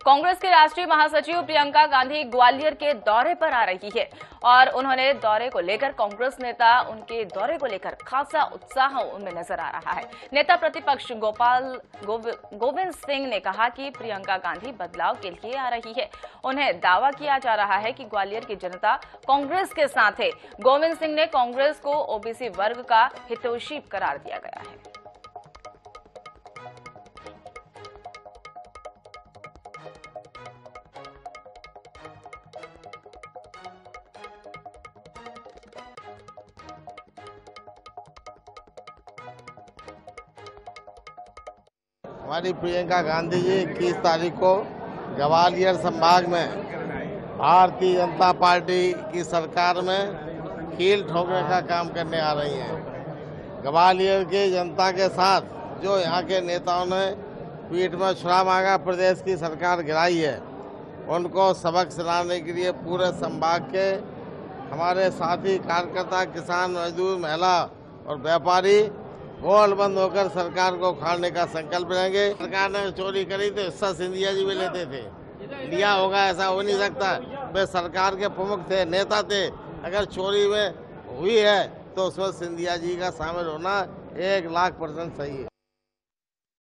कांग्रेस के राष्ट्रीय महासचिव प्रियंका गांधी ग्वालियर के दौरे पर आ रही है और उन्होंने दौरे को लेकर कांग्रेस नेता उनके दौरे को लेकर खासा उत्साह उनमें नज़र आ रहा है। नेता प्रतिपक्ष गोपाल गोव, गोविंद सिंह ने कहा कि प्रियंका गांधी बदलाव के लिए आ रही है। उन्हें दावा किया जा रहा है कि ग्वालियर की जनता कांग्रेस के साथ है। गोविंद सिंह ने कांग्रेस को ओबीसी वर्ग का हितोषी करार दिया गया है। हमारी प्रियंका गांधी जी इक्कीस तारीख को ग्वालियर संभाग में भारतीय जनता पार्टी की सरकार में कील ठोकने का काम करने आ रही हैं। ग्वालियर की जनता के साथ जो यहाँ के नेताओं ने पीठ में छुरा मांगा प्रदेश की सरकार गिराई है, उनको सबक सुनाने के लिए पूरे संभाग के हमारे साथी, कार्यकर्ता, किसान, मजदूर, महिला और व्यापारी गोल बंद होकर सरकार को उखाड़ने का संकल्प लेंगे। सरकार ने चोरी करी तो हिस्सा सिंधिया जी भी लेते थे। लिया होगा, ऐसा हो नहीं सकता। वे सरकार के प्रमुख थे, नेता थे। अगर चोरी में हुई है तो उसमें सिंधिया जी का शामिल होना एक लाख परसेंट सही है।